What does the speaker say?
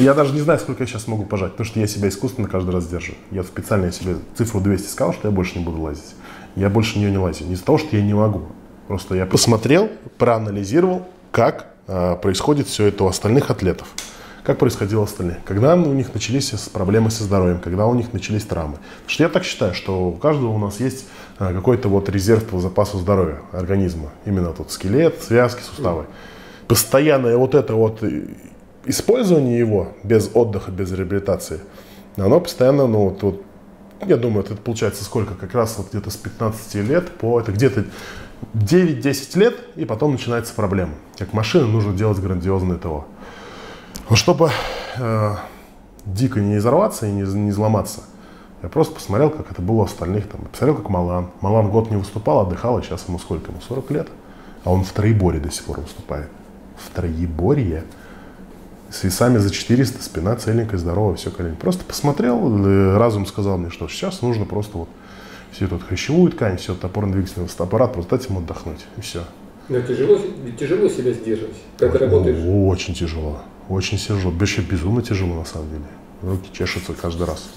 я даже не знаю, сколько я сейчас могу пожать, потому что я себя искусственно каждый раз держу. Я специально себе цифру 200 сказал, что я больше не буду лазить. Я больше нее не лазю. Не из-за того, что я не могу. Просто я посмотрел, проанализировал, как э, происходит все это у остальных атлетов. Как происходило остальных. Когда у них начались проблемы со здоровьем, когда у них начались травмы. Потому что я так считаю, что у каждого у нас есть э, какой-то вот резерв по запасу здоровья организма. Именно тут скелет, связки, суставы. Постоянное вот это вот использование его без отдыха, без реабилитации, оно постоянно, ну вот, вот я думаю, это получается сколько, как раз вот где-то с 15 лет по, это где-то 9-10 лет, и потом начинается проблема. Как машина нужно делать грандиозное ТО. Но чтобы э, дико не изорваться и не, не взломаться, я просто посмотрел, как это было у остальных. Там, посмотрел, как Малан. Малан год не выступал, отдыхал, и сейчас ему сколько? Ему 40 лет. А он в троеборе до сих пор выступает. В троеборье с весами за 400, спина цельненькая, здоровая, все колени. Просто посмотрел, разум сказал мне, что сейчас нужно просто вот всю эту хрящевую ткань, все опорно-двигательный аппарат, просто дать ему отдохнуть, и все. Но тяжело, тяжело себя сдерживать, когда работаешь? Очень тяжело, очень тяжело, вообще безумно тяжело на самом деле. Руки чешутся каждый раз.